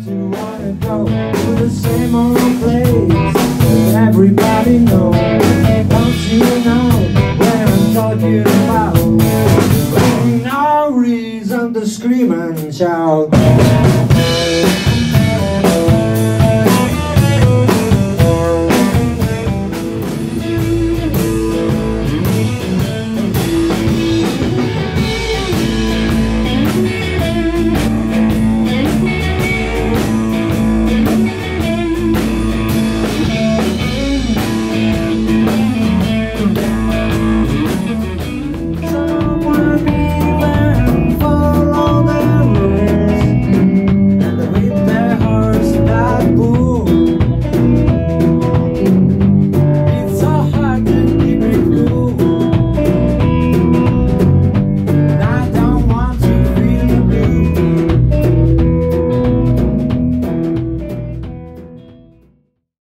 Don't you wanna go to the same old place that everybody knows? Don't you know where I'm talking about? There ain't no reason to scream and shout.